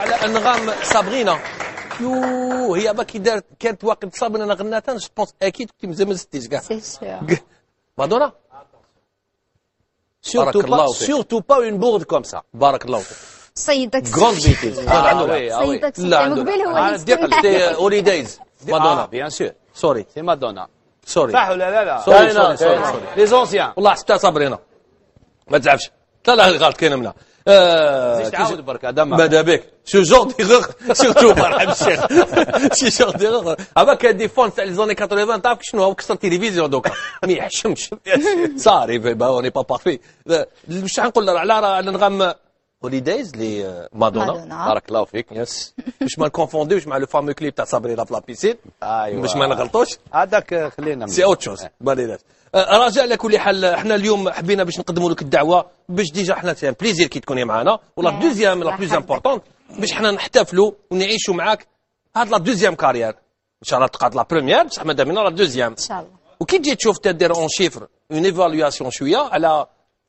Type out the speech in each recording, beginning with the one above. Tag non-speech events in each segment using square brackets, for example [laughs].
على انغام صابرينا يو هي با كي دارت كانت واقف صابرينا غناتها جو بونس أكيد كنت مازال ما زدتيش كاع. سي سور [laughs] مادونا؟ Pas, فيك. surtout pas une bourde comme ça. بارك الله فيك. صيدك جروند بيتيز Ah, عنده oui, ah oui. صيدك لا مقبل هو اللي دير- هوليدايز Ah, مادونا. bien sûr. سوري C'est Madonna. سوري صح ولا لا لا؟ سوري سوري سوري Les anciens. والله حسبتها صابرينا. ما تزعفش. لا لا غلط كاينة منها. آه، تعاود برك هذا ما ماذا بك سو جور ديغور سيرتو مرحبا بالشيخ سي جور ديغور اما كان دي فون تاع لي زوني 80 تعرف شنو هو كسر التلفزيون دوكا ما يحشمش صاري با اوني با بارفي مش نقول على على نغم هوليدايز لي مادونا. بارك الله فيك يس باش ما نكونفونديوش مع لو فامو كليب تاع صابرينا في لا بيسين أيوة. باش ما نغلطوش هذاك خلينا سي اوت شوز بالينات رجاء على كل حال إحنا اليوم حبينا باش نقدموا لك الدعوه باش déjà إحنا c'est plaisir كي تكوني معنا و la. deuxième la plus importante باش إحنا نحتفلوا ونعيشوا معاك هاد la deuxième carrière ان شاء الله تقعد la première بصح بينا la deuxième ان شاء الله وكي تجي تشوف تدير un chiffre une évaluation شوية على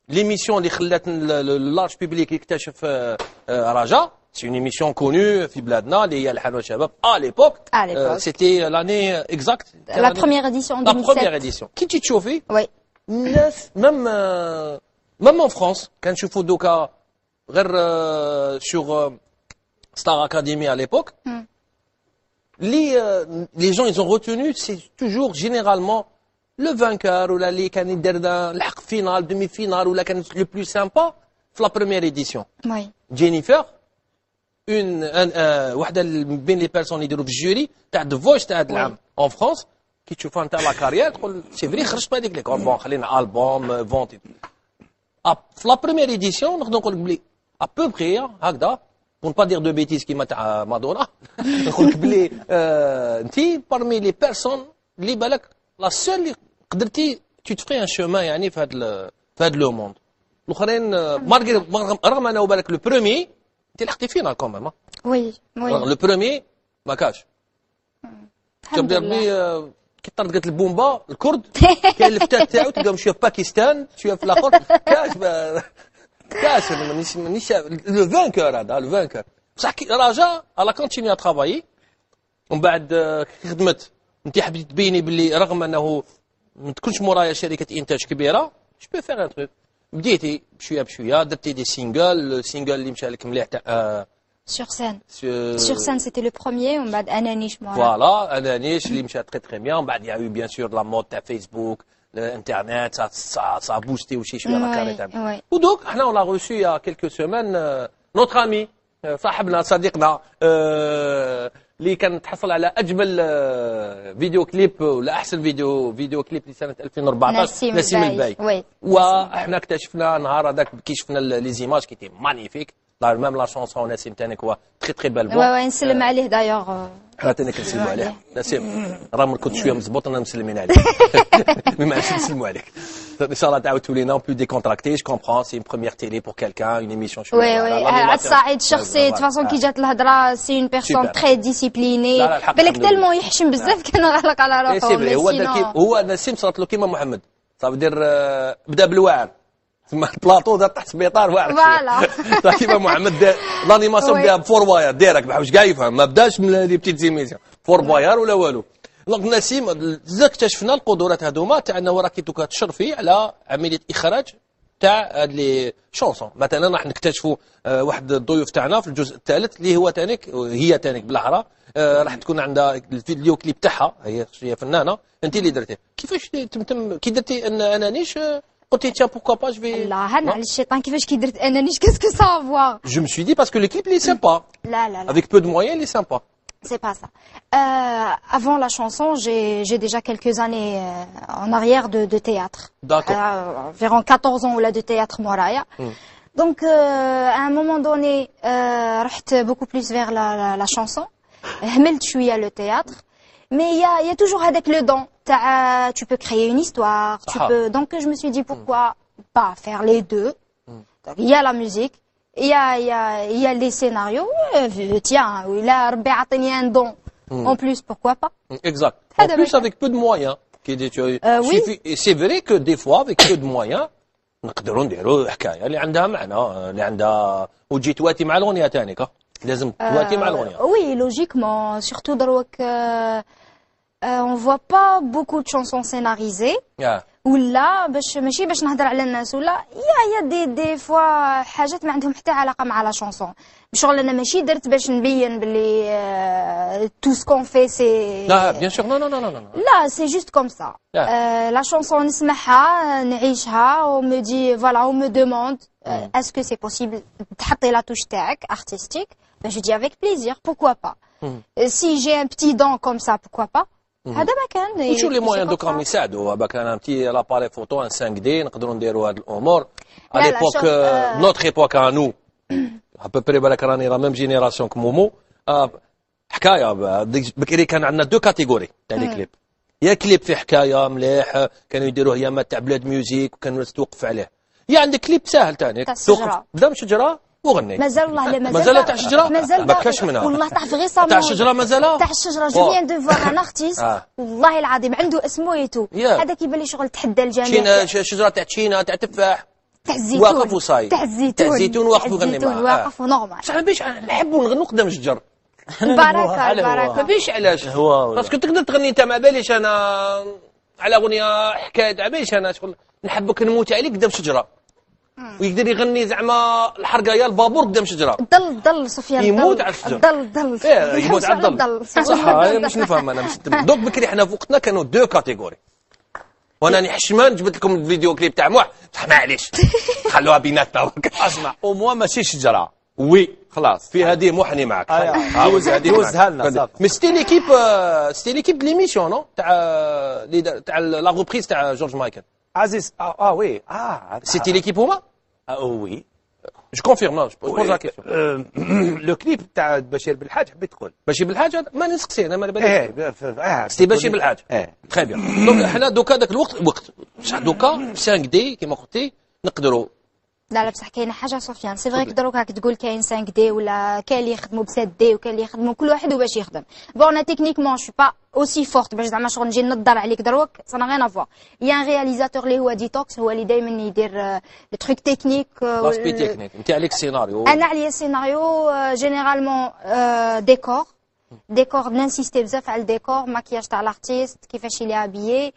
l'émission اللي خلات ال large public يكتشف آه، آه، رجاء c'est une émission connue في بلادنا اللي هي الحان والشباب à l'époque À l'époque. c'était l'année exacte La première édition en la première 2007 édition كي تجي تشوفي Oui. الناس même même en France كنشوفوا donc غير sur Star Academy à l'époque Hmm. les euh, les gens ils ont retenu c'est toujours généralement le vainqueur ou là اللي كان يدير دا- لحق finale demi-finale ولا كان le plus sympa في la première édition Oui. Jenifer en un آه، وحده من بين les personnes يديروا في ال jury تاع The Voice تاع هذا العام en France كي تشوفها نتاع لا كارير تقول سي فري خرجت بهذيك ليكول بون خلينا البوم فونتي في لا بروميير ايديسيون نقدر نقول لك بلي ا بو بري هكذا بون با دير دو بيتيز كيما تاع مادونا نقول لك بلي انت بارمي لي بيرسون اللي بالك لا سول اللي قدرتي تو تفري ان شومان يعني في هذا في هذا لو موند الأخرين مارغري رغم أنه بالك لو برومي انت لحقتي فينا كوميم Oui. Oui. لو برومي ما كاش الحمد لله. كي طرد قالت البومبا الكرد. [laughs] كاين الفتاه تاعو تلقاهم شوية في باكستان شوية في الآخر. كاش كاش مانيش مانيش لو فانكور هذا لو فانكور بصح كي رجاء الا كونتيني ا ترافايي ومن بعد كي خدمت. انت حبيت تبيني باللي رغم انه ما تكونش مورايا شركة إنتاج كبيرة جو فيغ ان تروك بديتي بشوية بشوية درتي دي سينجل ال single اللي مشى لك مليح تاع آه، Sur scène. سو- Sur scène, c'était le premier. ومن بعد انانيش. voilà أنا نيش اللي مشى très très bien بعد يا bien sûr la mode تاع فيسبوك الانترنت ça poste وشي شوية la carrière oui. ودوك حنا on l'a reçu y a quelques semaines notre ami صاحبنا صديقنا اللي كان تحصل على أجمل آه، vidéo clip ولا أحسن vidéo vidéo clip لسنة 2014 نسيم الباي. oui. وأحنا اكتشفنا نهار هذاك كي شفنا les images qui magnifique la même la chanson نسيم تانيك هو très très belle Ouais, ouais, نسلم عليه d'ailleurs. حنا تاني كنسلموا عليه. نسيم راه كنت شوية مزبوط أنا مسلمين عليك. ما عادش نسلموا عليك. الله تعاود تولينا plus décontractée je comprends c'est une première télé pour quelqu'un une émission شوية oui oui على الصعيد الشخصي de façon que جات الهضره c'est une personne. très disciplinée بالك. tellement يحشم بزاف كان غلق على روحه هو هو نسيم صارت له كيما محمد c'est-à-dire بدا بالواعر ثم البلاطو دار تحت سبيطار واعر voilà. كيما محمد l'animation. بداها ب Fort Boyard direct حبش كاع يفهم ما بداش من les petites émissions Fort Boyard ولا والو donc نسيم زاد اكتشفنا القدرات هذوما تاع انه راك دوكا تشرفي على عملية إخراج تاع هاد les chansons. مثلا راح نكتشفوا آه، واحد الضيوف تاعنا في الجزء الثالث اللي هو تانيك هي تانيك بالأحرى آه، راح تكون عندها الفيديو كليب تاعها هي هي فنانة انت اللي درتيه كيفاش تمتم كي درتي أن أنا نيش آه، قلتي تيا بوكا با جو في لا هن على الشيطان كيفاش كي درت كاسكو [laughs] Je me suis dit parce que le clip il est sympa. لا لا لا. Peu de moyens, il est sympa. C'est pas ça. Euh, avant la chanson, j'ai déjà quelques années euh, en arrière de, de théâtre. D'accord. Euh, environ 14 ans ou là de théâtre Moraya. Mm. Donc, euh, à un moment donné, euh, beaucoup plus vers la, la, la chanson. [laughs] suis à le théâtre. Mais il y a, y a, toujours avec le don. Tu peux créer une histoire. Tu ah. peux... Donc, je me suis dit pourquoi hmm. pas faire les deux. Hmm. Il y a la musique il y a, il y a, il y a les scénarios euh, tiens là ربي عطيني un don en plus pourquoi pas Exact. En هذا plus بكا. avec peu de moyens. Qui dit, tu, Euh, oui. suffit- et c'est vrai que des fois avec peu de moyens نقدروا نديروا حكايه اللي عندها معنى اللي عندها وتجي تواتي مع الاغنيه تانيك لازم تواتي مع الاغنيه Euh, oui, logiquement. Surtout دروك euh, euh, on voit pas beaucoup de chansons scénarisées. آه. ولا باش ماشي باش نهضر على الناس ولا يا يا دي دي فوا حاجات ما عندهم حتى علاقة مع la chanson شغل أنا ماشي درت باش نبين باللي tout ce qu'on fait c'est là bien sûr non non non non non لا c'est juste comme ça la chanson نسمعها نعيشها on me dit voilà on me demande est-ce que c'est possible تحطي la touche تاعك artistique باش j'ai avec plaisir pourquoi pas si j'ai un petit don comme ça pourquoi pas هذا ما كان وشو les moyens comme donc ça. راهم يساعدوا avec un petit l'appareil photo en 5D نقدروا نديروا هاد الأمور لا، على l'époque. notre époque à nous à peu près بالك راني la même génération كمومو حكايه بكري كان عندنا deux catégories تاع les clips y a clip فيه حكايه مليح كانوا يديروه يا ما تاع Bled Music وكانوا الناس توقف عليه يا عندك كليب ساهل تاني توقف. بدا من شجره وغني مازال والله لا مازال مازال تاع الشجرة؟ مازال ما كاش منها. والله تعرف غير تاع الشجرة مازال؟ تاع الشجره جو bon. viens de voir un artiste آه. والله العظيم عنده اسمه يتو يا. هذا كيبان لي شغل تحدى الجميع شجرة تاع تشينا تاع تفاح تاع الزيتون واقف وصاي. تاع الزيتون تاع الزيتون واقف الزيتون معاه. واقف و normal ما بيش نحبوا نغنوا قدام الشجر [laughs] البركه [laughs] على هو. ما بيش علاش. parce que تقدر تغني انت ما باليش أنا على أغنية حكاية ما باليش أنا شغل نحبك نموت عليك قدام شجرة ويقدر يغني زعما الحرقة يا البابور قدام شجرة. ضل ضل سفيان يموت ضل. على الشجر. ضل ضل إيه يموت على الضل صح هاي مش نفهم أنا مش دوك بكري إحنا في وقتنا كانوا دو كاتيجوري. وأنا راني حشمان جبت لكم الفيديو كليب تاع موح بصح معليش. خلوها بيناتنا [laughs] أسمع. أو موا ماشي شجرة. وي خلاص. في هذه مو حني معك. آه، يا. عاوز هذه دوزها. لنا، صافي. مي سيتي ليكيب c'était l'équipe de l'émission non؟ تاع تاع لا تاع جورج مايكل. عزيز آه, آه oui آه c'était l'équipe هما آه oui je confirme je pose la question آه، le clip تاع بشير بالحاج حبيت تقول باشي بالحاج ما نسقسي أنا ما آه c'était باشي بالحاج très bien donc حنا دوكا ذاك الوقت وقت بصح دوكا 5D كيما قلتي نقدروا لا لا بصح كاينة حاجة سفيان c'est vrai دروك راك تقول كاين 5D ولا كاين اللي يخدموا ب 7D وكاين اللي يخدموا كل واحد وباش يخدم. bon أنا techniquement je suis pas aussi forte باش زعما شغل نجي نضر عليك دروك ça n'a rien à voir y a un réalisateur اللي هو ديتوكس هو اللي دائما يدير les trucs techniques l'aspect technique انت عليك سيناريو أنا عليا سيناريو généralement décor décor ن insisti بزاف على الديكور ماكياج تاع ال artiste كيفاش il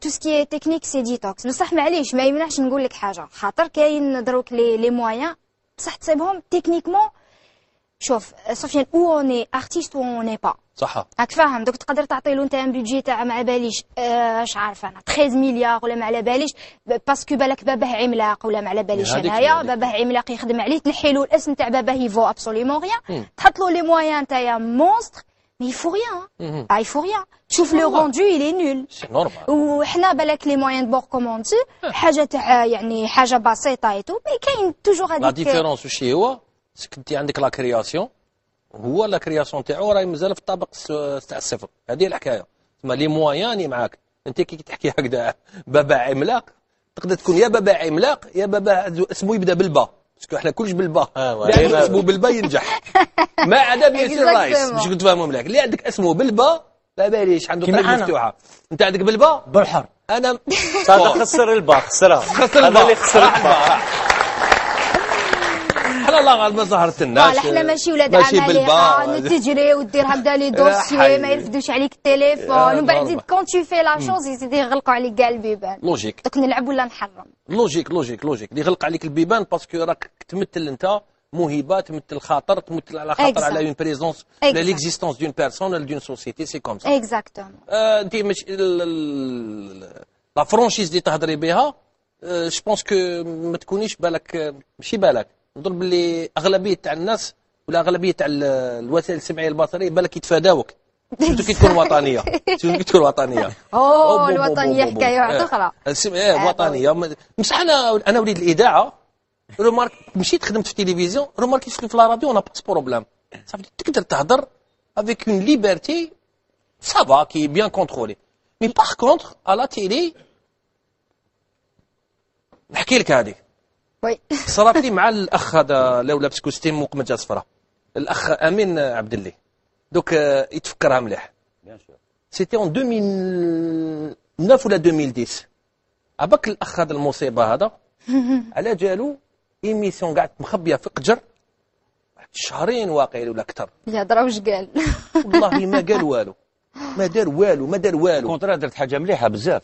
est tout ce qui technique c'est ديتوكس بصح معليش ما يمنعش نقول لك حاجة. خاطر كاين دروك les les moyens بصح تصيبهم techniquement شوف سفيان ou on est artiste ou on est pas صح. راك فاهم. دوك تقدر تعطي له انت un budget تاع ما باليش آه، اش عارفه أنا؟ 13 مليار ولا ما على باليش. parce que بالك باباه عملاق ولا ما على باليش انايا هذيك. باباه عملاق يخدم عليه. تنحي له الاسم تاع باباه il vaut absolument rien تحط له les moyens تاعيا monstre mais il vaut rien آه il vaut rien شوف le rendu il est nul وحنا بالك les moyens pour commander حاجة تاع يعني حاجة بسيطه et tout mais كاين toujours la هذيك différence وش هو سك انت عندك la création هو la création تاعو راهي مازال في الطابق تاع الصفر هذه الحكاية تسمى les moyens معاك انت كي تحكي هكذا بابا عملاق تقدر تكون يا بابا عملاق يا بابا اسمه يبدا بالبا parce que إحنا كلش بالبا آه، اللي وعلينا. اسمه بالبا ينجح. [laughs] ما عدا bien sûr رايس. باش تفهموا ملاك اللي عندك اسمه بالبا لا باليش عنده طريق أنا. مفتوحة. أنت عندك بالبا بالحر أنا [laughs] [laughs] هذا خسر البا خسرها خسر هذا اللي خسر البا سبحان الله غير ما ظهرت الناس voilà حنا ماشي ولاد عمالقه بالبا تجري ودير هكذا les dossiers. ما يرفدوش عليك التليفون. آه، ومن بعد. زيد كون tu veux la chance يزيد يغلقوا عليك كاع البيبان. logique. دوك نلعب ولا نحرم؟ logique logique logique. اللي يغلق عليك البيبان parce que راك تمثل انت موهبة تمثل خاطر تمثل على خاطر. على une présence. على l'existence d'une personne ولا d'une société c'est comme ça exactement انت مش la franchise اللي تهضري بها je pense que ما تكونيش بالك آه، ماشي بالك نظن باللي أغلبية تاع الناس ولا أغلبية تاع ال- الوسائل السمعية البصريه بالك يتفاداوك surtout [laughs] كي تكون وطنية. surtout كي تكون وطنية. أوه الوطنية. حكاية واحدة آه. أخرى. إيه آه، وطنية. بصح أنا أنا وليد الإذاعة. remarque مشيت خدمت في التلفزيون. remarque في la radio أنا pas problème صافي تقدر تهضر avec une liberté سافا كي بيان كونترولي مي باغ كونتر على تيلي نحكي لك هذه وي. [laughs] صارت لي مع الأخ هذا لو لابس كوستيم مقمجه صفراء الأخ أمين عبد الله دوك آه، يتفكرها مليح. سيتي اون 2009 ولا 2010 عباك الأخ هذا المصيبة هذا؟ [laughs] على جالو ايميسيون قاعد مخبية في قجر. شهرين واقيلا ولا أكثر. يهضر واش قال؟ [laughs] والله ما قال والو. ما دار والو ما دار والو. contraire درت حاجة مليحة بزاف.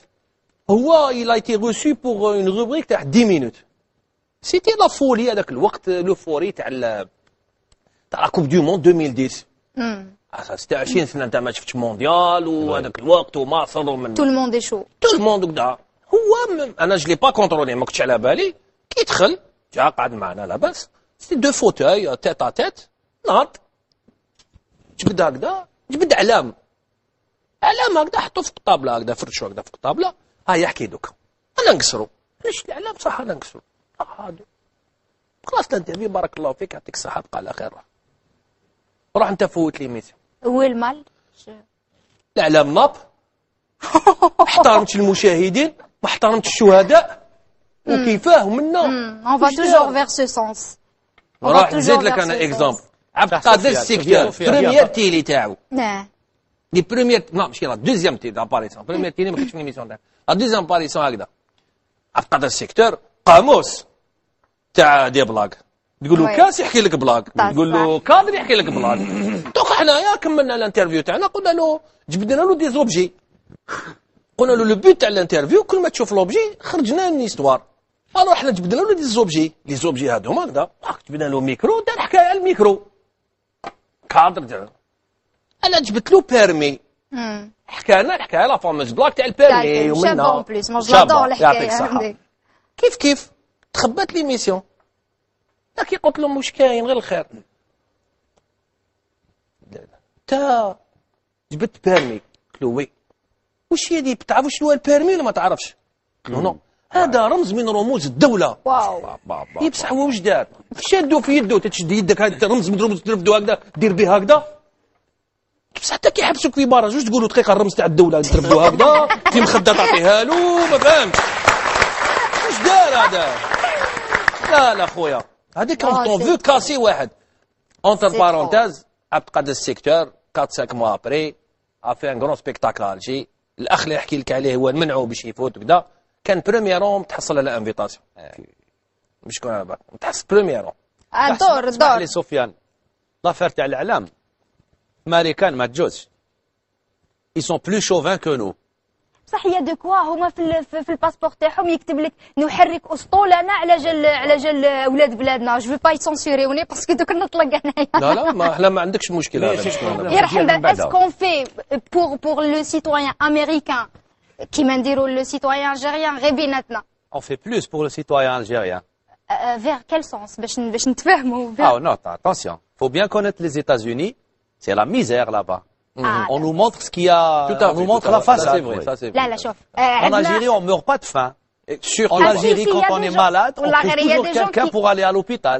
هو il a été reçu pour une rubrique تاع 10 minutes. c'était la folie هذاك الوقت l'euphorie تاع ال- تاع la coupe du monde 2010 مم. آه، 26 سنه انت ما شفتش مونديال وهذاك الوقت ومصر ومن tout le monde chaud tout le monde وكذا هو أنا je l'ai pas contrôlé ما كنتش على بالي كي دخل جا قعد معنا لاباس c'est deux fauteuils tête à tête ناض جبد هكذا جبد علام علام هكذا حطو في الطابله هكذا فرشو هكذا في الطابله ها يحكي دوك أنا نقصرو علاش الاعلام صح أنا نقصرو هادو خلاص ال interview بارك الله فيك. يعطيك الصحة. بقى على خير. روح أنت فوت l'émission normal؟ الاعلام ناب. [laughs] ما احترمتش المشاهدين ما احترمتش الشهداء. وكيفاه ومنا vers ce sens. On va راح toujours نزيد لك أنا sens. عبد القادر السيكتور سفيان. télé تاعو. نعم. les premières لا ماشي la deuxième télé l'apparition première télé ما كانتش في l'émission تاعو la deuxième apparition هكذا. عبد القادر السيكتور fameuse. تاع des blagues تقول له oui. كاس يحكي لك blague تقول له كادر يحكي لك blague دوك حنايا كملنا ال interview تاعنا قلنا له جبدنا له des objets. قلنا له le but تاع ال interview كل ما تشوف l'objet خرجنا من histoire alors حنا جبدنا له des objets. les objets هذوما هكذا جبدنا له ميكرو دار حكاية على الميكرو. كادر تاع أنا جبت له permis. حكانا الحكاية la fameuse blague تاع ال permis ومنها. l'adore يعطيك الحكاية الصحة. هذيك. [laughs] كيف كيف؟ تخبات l'émission. كي قلت لهم واش كاين غير الخير. تا جبت permis قلت له oui واش هي دي؟ تعرف واش هو ال permis ولا ما تعرفش؟ قلت له non. هذا رمز من رموز الدولة. واو. بصح هو واش دار؟ شادو في يده تشد يدك هذا رمز من رموز ترفدو هكذا دير به هكذا. بصح حتى كيحبسوك في barrage واش تقولوا دقيقة الرمز تاع الدولة ترفدو هكذا. في مخده تعطيها له ما فهمتش واش دار هذا؟ لا لا خويا. هذيك آه، on s'est- faut que أسي واحد. entre parenthèses عبد القادر السيكتور 4 5 mois après y avait un grand spectacle à Alger الأخ اللي يحكي لك عليه هو منعه باش يفوت وكذا. كان premier rang تحصل على invitation مش شكون على بالك تحصل آه، دور اسمح دور. لي سفيان. l'affaire تاع الاعلام الامريكان ما تجوزش ils sont plus chauvins que nous. بصح il y a de quoi هما في ال- في, في ال passeport تاعهم يكتب لك نحرك أسطولنا على جال على جال أولاد بلادنا. جو با يسونسيريوني parce que دوك نطلق انايا لا لا ما إحنا ما عندكش مشكل لا،. لا. يرحم. est-ce qu'on fait pour pour le citoyen américain كيما نديرو le citoyen algérien غير بيناتنا on fait plus pour le citoyen algérien. vers quel sens باش باش نتفاهموا ah non attention. Faut bien connaître les États-Unis. C'est la misère là-bas. Ah, on nous montre ce qu'il y a Tout à on fait, nous montre la façade c'est vrai, ça, c'est vrai. لا شوف آه، en Algérie on meurt pas de faim Surtout en Ah, si, Algérie si, quand on des est gens- malade on La trouve toujours des gens quelqu'un qui- pour aller à l'hôpital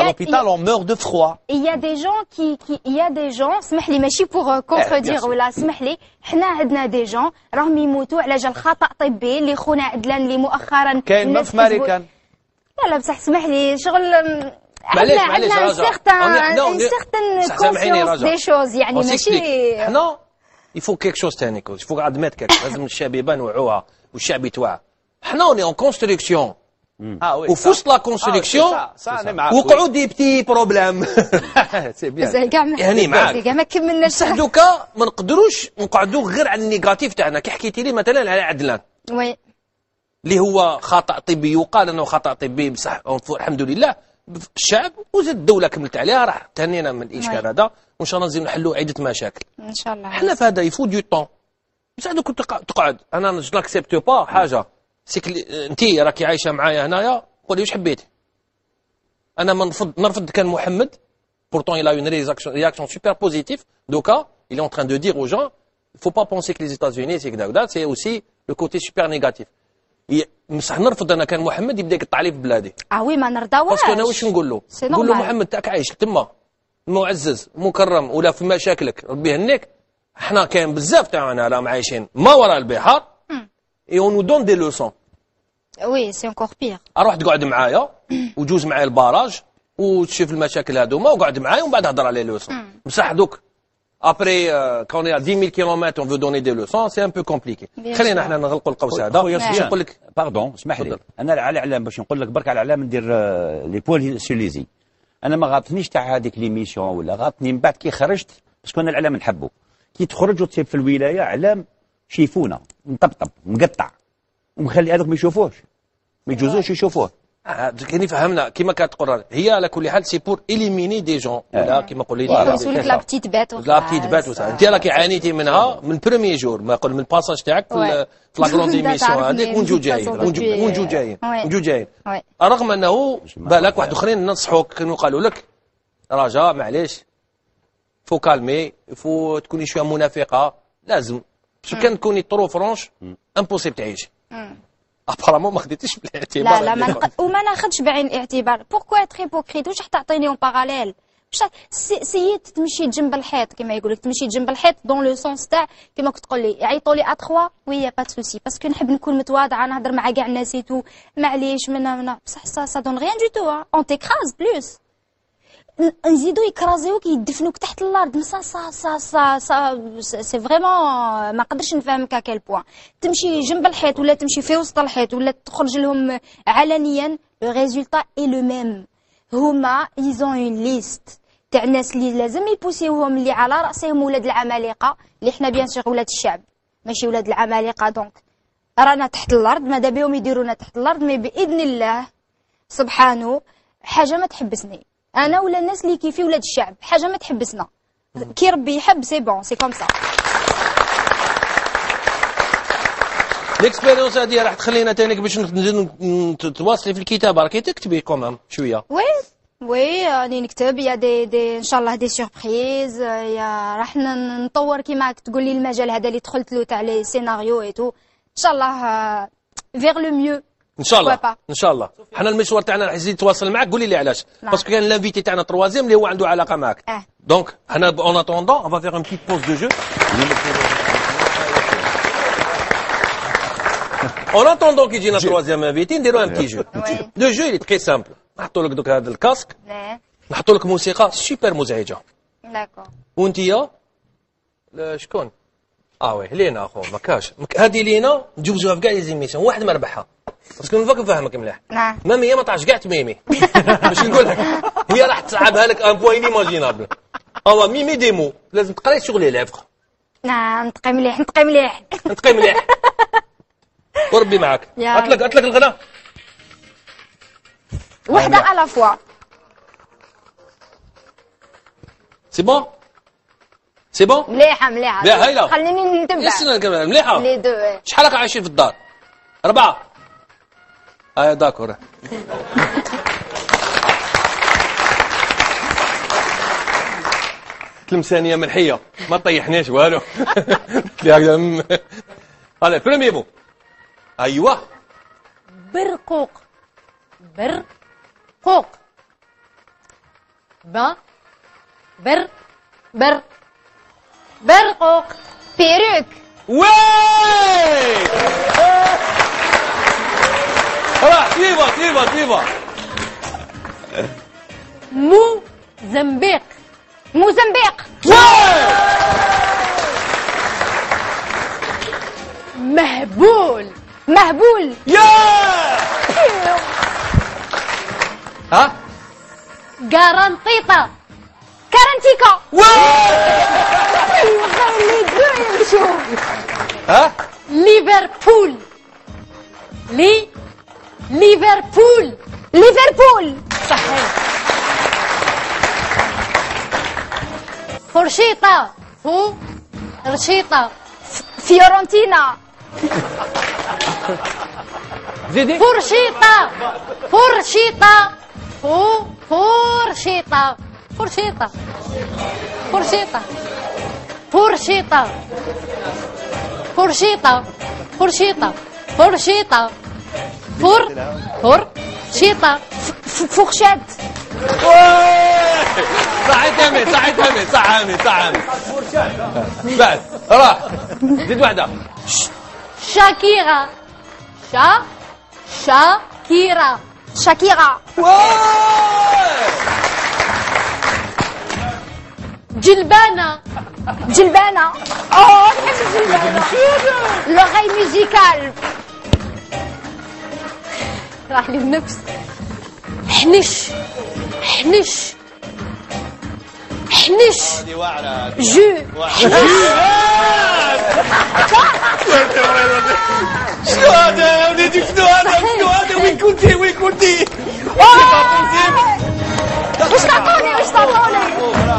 à l'hôpital on meurt de froid il y a des gens qui, qui il y a des gens لي ماشي contredire sûr. ولا اسمح لي حنا عندنا des jeunes راهم يموتوا على جال خطا طبي اللي خونا عدلان اللي مؤخرا كاين ما في امريكان لا لا بصح اسمح لي شغل معليش معليش عندنا رجاء certaine une certaine conscience. des choses يعني ماشي. حنا يفو كيك شوز تاني كوز يفو قاعد مات كيك لازم الشبيبه نوعوها والشعب يتوعى. حنا اوني اون كونستركسيون ah oui وفي وسط لا كونستركسيون Ah, c'est ça, ça, أنا معاك. وقعوا دي بتي بروبليم كاع ما يعني معاك. كاع ما كملناش بصح دوكا ما نقدروش نقعدوا غير على النيجاتيف تاعنا. كي حكيتي لي مثلا على عدلان. وي. اللي هو خطأ طبي يقال إنه خطأ طبي بصح الحمد لله. الشعب وزاد الدولة كملت عليها راح تهنينا من الإشكال وي. هذا. وإن شاء الله نزيد نحلوا عدة مشاكل. إن شاء الله. حنا في هذا يفو دو طون بصح دوك تقع- تقعد. أنا je l'accepte pas حاجة. c'est que انت راكي عايشة معايا هنايا قولي واش حبيتي؟ أنا ما نرفض نرفض كان محمد. Pourtant il a une réaction, réaction super positive. دوكا il est en train de dire aux gens il faut pas penser que les États-Unis c'est c'est aussi le côté super négatif. بصح نرفض أنا كان محمد يبدأ يقطع لي في بلادي. آه oui ما نرضاوش parce que أنا واش نقول له نقول له. محمد تاعك عايش تما. معزز مكرم ولا في مشاكلك. ربي يهنيك. إحنا كاين بزاف تاعنا راهم عايشين. ما وراء البحار. et on nous donne des leçons oui c'est encore pire أروح تقعد معايا وجوز معايا ال barrage وتشوف المشاكل هذوما وقعد معايا ومن بعد هضر على leçons بصح دوك. après quand on est à 10 000 kilomètres on veut donner des leçons c'est un peu compliqué Bien خلينا. إحنا نغلقوا القوس هذا. خويا باش سفيان. نقول لك pardon اسمح لي. تفضل. أنا على الاعلام باش نقول لك برك على الاعلام ندير les points sur les i أنا ما غاطنيش تاع هذيك l'émission ولا غاطني من بعد كي خرجت parce que أنا الاعلام نحبه كي تخرج وتصيب في الولاية اعلام chiffonné مطبطب مقطع. ومخلي هذوك ما يشوفوش ما يجوزوش يشوفوه. كاين فهمنا كيما كتقول هي على كل حال c'est pour éliminer des jeunes. ولا كيما قول لي la petite bête la petite bête انت راكي عانيتي منها من premier jour ما قول من ال passage تاعك في la grande émission هذيك ونجو جايين ونجو جايين. ونجو جايين. رغم انه بالك واحد اخرين ننصحوك كانوا قالوا لك رجاء معليش faut calmer faut تكوني شوية منافقه لازم باش كان تكوني trop franche impossible تعيش apparemment ما خديتيش بالاعتبار لا لا ما. نق... وما ناخذش بعين الاعتبار. pourquoi être hypocrite واش تعطيني en parallèle سي- سييت تمشي جنب الحيط كما يقول لك تمشي جنب الحيط dans le sens تاع كما كنت تقول لي يعيطوا لي ا 3 oui pas souci parce que نحب نكون متواضعة نهضر مع كاع الناس tout معليش منا منا بصح ça ça donne rien du tout on t'écrase plus نزيدو يكرازيوك يدفنوك تحت الأرض. ça ça ça ça ça c'est vraiment ما قدرش نفهمك à quel point تمشي جنب الحيط ولا تمشي في وسط الحيط ولا تخرج لهم علنيا le résultat est le même هما ils ont une liste تاع الناس اللي لازم يبوسيوهم اللي على رأسهم ولاد العمالقة اللي حنا bien sûr ولاد الشعب. ماشي ولاد العمالقة donc. رانا تحت الأرض ماذا بهم يديرونا تحت الأرض؟ mais بإذن الله سبحانه حاجة ما تحبسني. أنا ولا الناس اللي كيفي ولاد الشعب. حاجة ما تحبسنا. كي ربي يحب c'est bon c'est comme ça. l'expérience هذه راح تخلينا تانيك باش نزيدو نت- تواصلي في الكتابه راكي تكتبي quand même شوية oui oui راني نكتب يا دي دي ان شاء الله des surprises y a راح نطور كيما تقول لي المجال هذا اللي دخلت له تاع les scénarios et tout ان شاء الله faire le mieux إن شاء الله. إن شاء الله. حنا المشوار تاعنا راح يزيد يتواصل معك قولي لي علاش. نعم. parce que كان l'invité تاعنا troisième اللي هو عنده علاقة معك آه. donc حنا en attendant on va faire une petite pause de jeu en attendant كي يجينا troisième invité نديرو un petit jeu. le jeu اللي très simple نحطوا لك دوك هذا ال casque. نحطوا لك موسيقى سوبر مزعجة. d'accord وانتيا؟ لا، شكون؟ آه وي لينا اخو ما كاش. هذه لينا نجوزوها في كاع لي زيميسيون واحد ما ربحها. باسكو نفك نفهمك مليح. نعم. مامي هي ما طاعش كاع تميمي. [laughs] باش نقول لك هي راح تلعبها لك ان بوين ايماجينابل هو ميمي ديمو لازم تقرأي سوغ لي ليفغ نعم نتقي مليح نتقي مليح. نتقي مليح. [laughs] وربي معاك. اطلق أطلق الغناء. وحدة على فوا c'est bon c'est bon؟ مليحة مليحة. لا، هايلة. خليني نتبع لسنا الكلام مليحة. les deux. شحال راك عايشين في الدار؟ أربعة. آه d'accord. تلمسانية ملحية. ما طيحناش والو. هذا premier mot أيوه. برقوق. برقوق. ب. بر. بر. برقوق بيروك راح تيفا تيفا تيفا مو زنبيق. موزمبيق مهبول. مهبول. يا! ها؟ قرنطيطة كارنتيكا ها ليفربول لي ليفربول ليفربول صحيح فرشيطة فو رشيطة فيورنتينا زيدي فرشيطة فرشيطة فو فرشيطة فرشيطة. فرشيطة. فرشيطة. فرشيطة. فرشيطة. فرشيطة. فر فر شيطة. فوخشات صحيت أمي صحيت أمي صح أمي صح أمي. بعد راح زيد واحدة شاكيرا شا شاكيرا شاكيرا Julban Gilben oh, L'oreille musicale. Henish Henish Henish Juai JUT SHOADE IN DIFNOAD STOIDE WICUDI WICUTING THE THEY STANDE